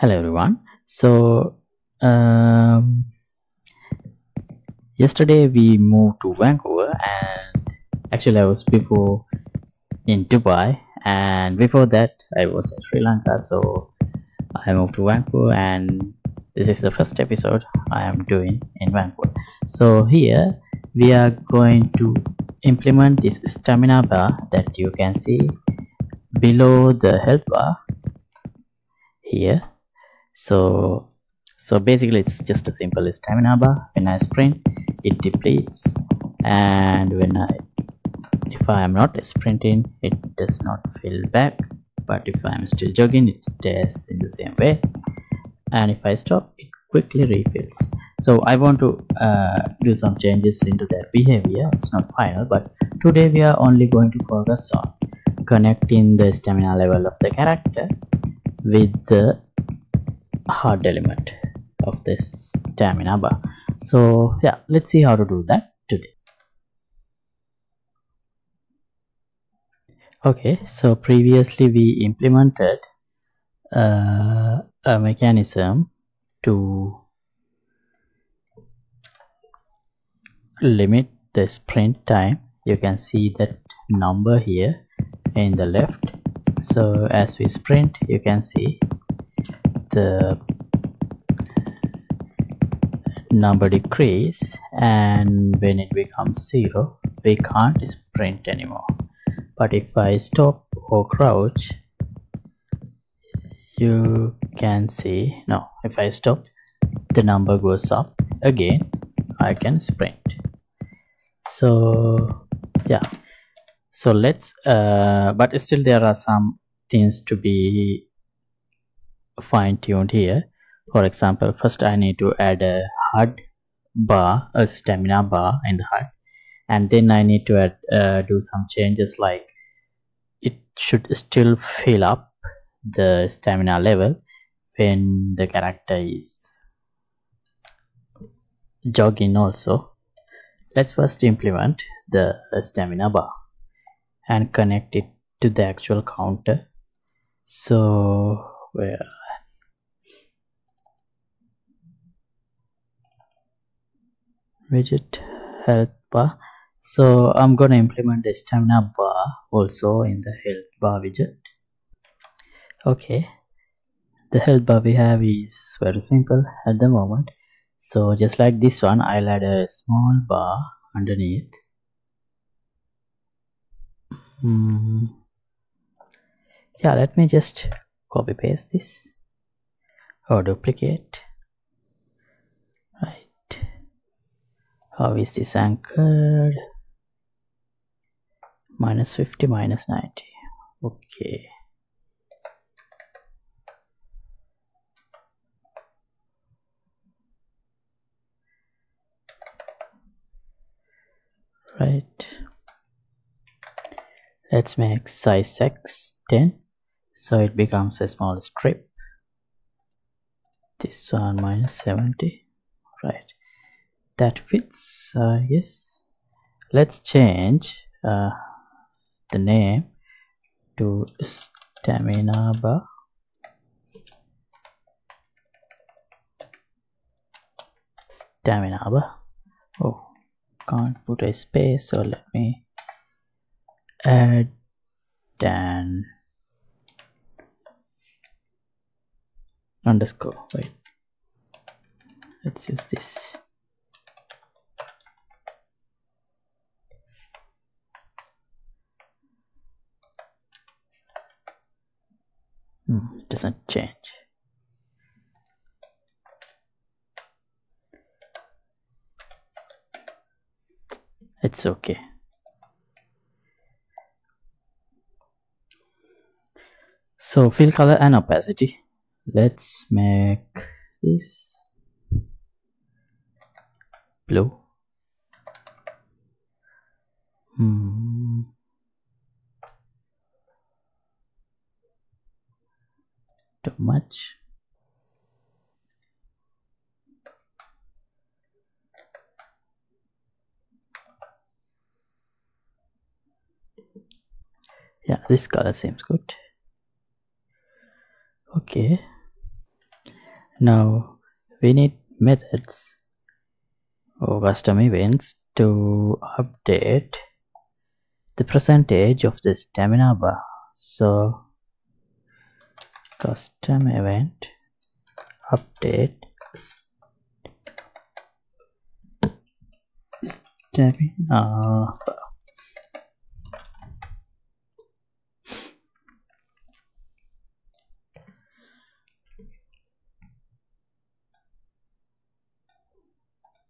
hello everyone. So um, yesterday we moved to Vancouver and actually I was before in Dubai and before that I was in Sri Lanka. So I moved to Vancouver and this is the first episode I am doing in Vancouver. So here we are going to implement this stamina bar that you can see below the health bar here so so basically it's just a simple stamina bar. When i sprint it depletes. And when i if i am not sprinting it does not fill back. But if i am still jogging it stays in the same way. And if i stop it quickly refills. So i want to uh, do some changes into that behavior. It's not final but today we are only going to focus on connecting the stamina level of the character with the HUD element of this stamina bar. So yeah let's see how to do that today. Okay so previously we implemented uh, a mechanism to limit the sprint time. You can see that number here in the left. So as we sprint you can see the number decrease and when it becomes zero we can't sprint anymore. But if I stop or crouch you can see no if I stop the number goes up again I can sprint. So yeah. So let's uh, but still there are some things to be fine-tuned here. For example first I need to add a HUD bar a stamina bar in the HUD. And then I need to add uh, do some changes like it should still fill up the stamina level when the character is jogging also. Let's first implement the stamina bar and connect it to the actual counter. So where widget health bar. So i'm gonna implement the stamina bar also in the health bar widget. Okay. The health bar we have is very simple at the moment. So just like this one i'll add a small bar underneath. Mm. yeah let me just copy paste this. Or duplicate how is this anchored. Minus 50 minus 90 okay. Right. Let's make size x 10 so it becomes a small strip. This one minus 70 right that fits uh, yes. Let's change uh, the name to stamina bar. Stamina bar. Oh can't put a space so let me add an underscore wait. Let's use this hmm, doesn't change. It's okay. So fill color and opacity. Let's make this blue. Hmm. Too much? Yeah this color seems good. Okay. Now we need methods or custom events to update the percentage of the stamina bar. So custom event update. Stamina bar uh,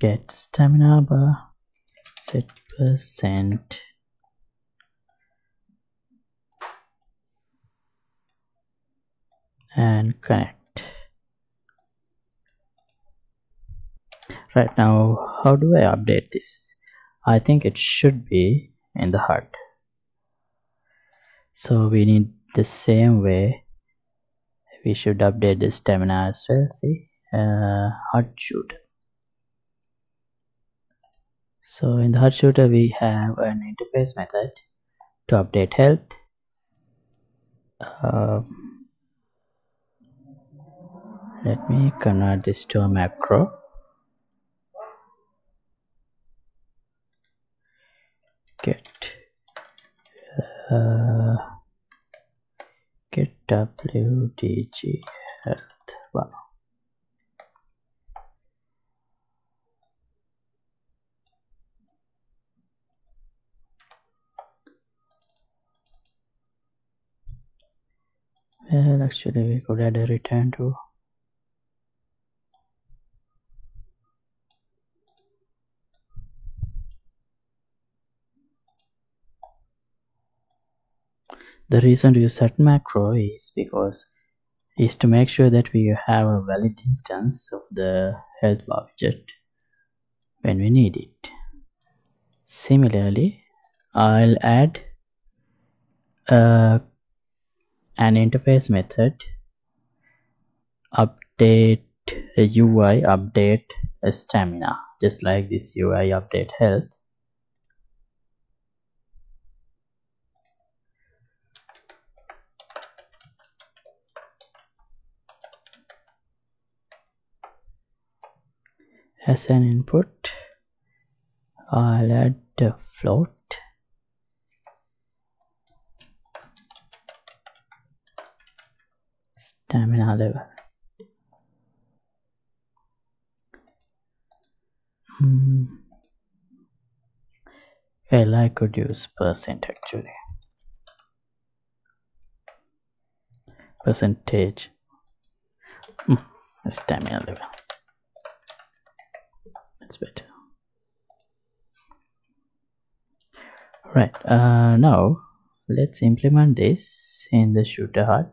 get stamina bar set percent and connect. Right now how do I update this? I think it should be in the HUD so we need the same way. We should update the stamina as well see? Uh, HUD shooter so in the HUD shooter we have an interface method to update health. Um, let me convert this to a macro. Get uh, get wdg health. Wow. Well actually we could add a return to the reason to use that macro is because is to make sure that we have a valid instance of the health widget when we need it. Similarly I'll add an interface method update UI update stamina just like this UI update health as an input I'll add a float. Stamina level. Hmm. well I could use percent actually. Percentage. Hmm. stamina level that's better. Right uh, now let's implement this in the shooter HUD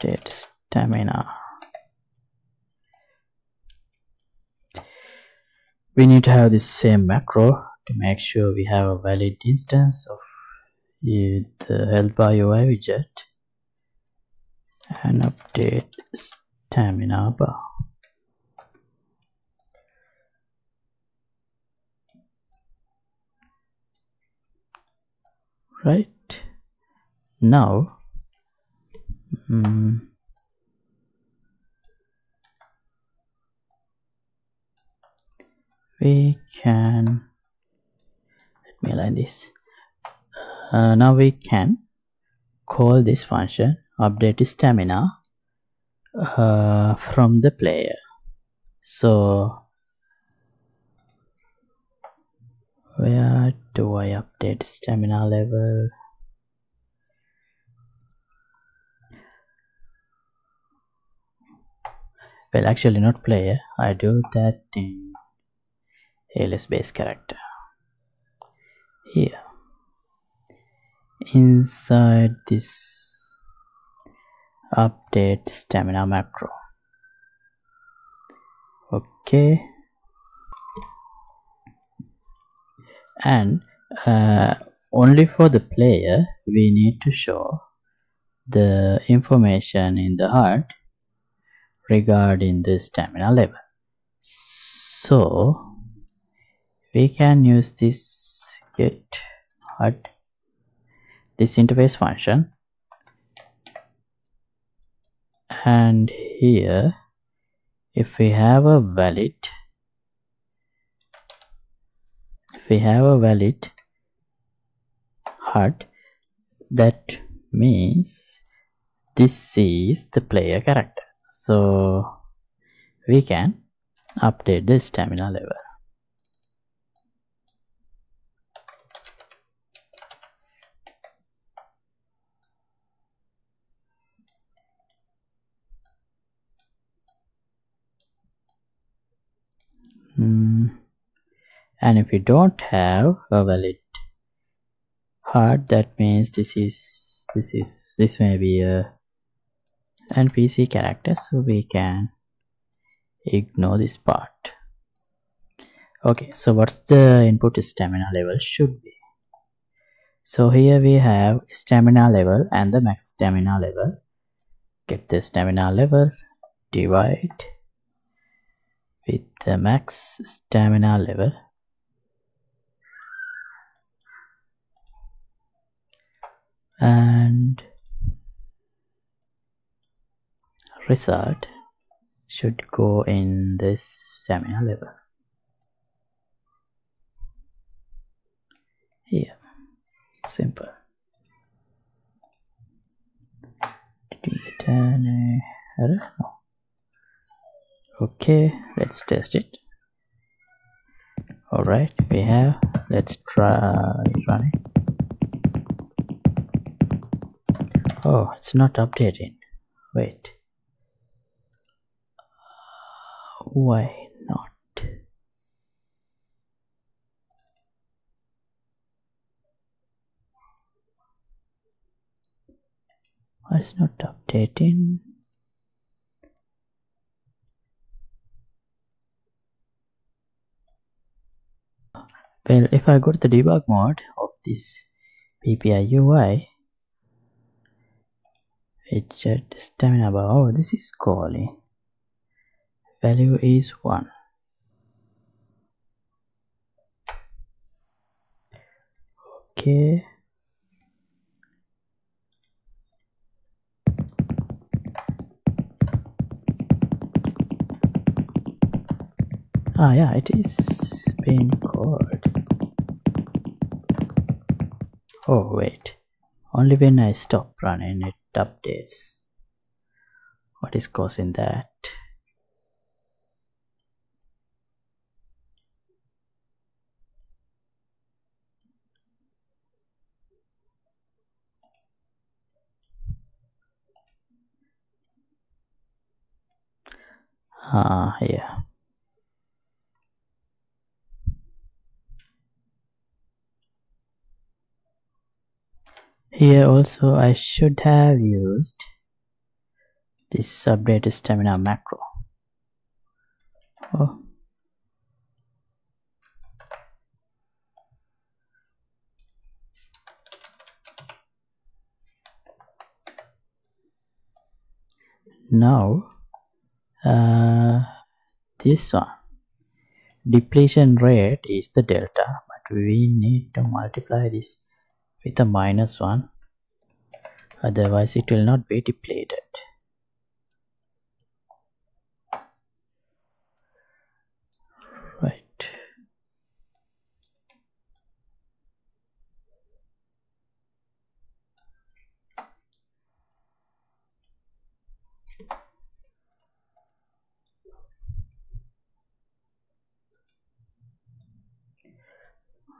update stamina. We need to have the same macro to make sure we have a valid instance of the health bar UI widget and update stamina bar. Right. Now mm, we can let me align this uh, now we can call this function update stamina uh, from the player. So where do I update stamina level? Well actually not player I do that in ALS base character. Here inside this update stamina macro. Okay. And uh, only for the player we need to show the information in the HUD regarding the stamina level. So we can use this get HUD this interface function. And here if we have a valid if we have a valid HUD that means this is the player character. So we can update this stamina level and if you don't have a valid HUD that means this is this is this may be a npc character so we can ignore this part. Okay so what's the input stamina level should be? So here we have stamina level and the max stamina level. Get the stamina level divide with the max stamina level and result should go in this stamina level. Here simple. Did we get error no okay let's test it. All right we have let's try run it it's not updating wait. Why not? Why it's not updating? Well if I go to the debug mode of this PPI UI widget stamina bar. Oh this is calling value is 1 okay. Ah yeah it is being called oh wait. Only when I stop running it updates. What is causing that? Ah yeah here also I should have used this update stamina macro oh. now uh, this one depletion rate is the delta but we need to multiply this with a minus 1 otherwise it will not be depleted. Right.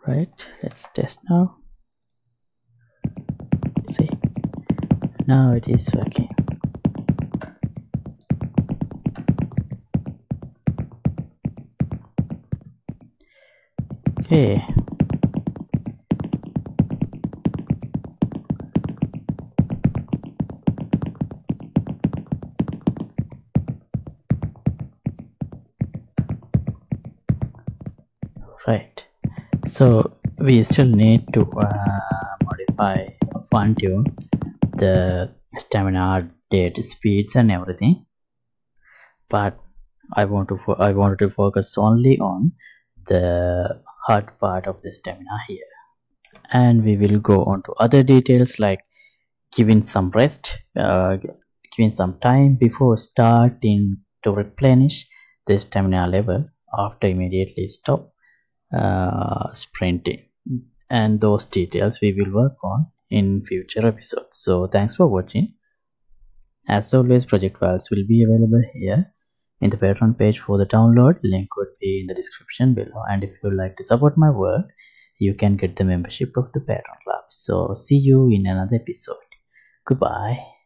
Right. Let's test now now it is working. Okay. Right. So we still need to uh, modify fine tune the stamina date speeds and everything. But I want to I wanted to focus only on the HUD part of the stamina here. And we will go on to other details like giving some rest uh, giving some time before starting to replenish the stamina level after immediately stop uh, sprinting. And those details we will work on in future episodes. So thanks for watching. As always project files will be available here. In the patreon page for the download link would be in the description below. And if you would like to support my work you can get the membership of the patreon club. So see you in another episode. Goodbye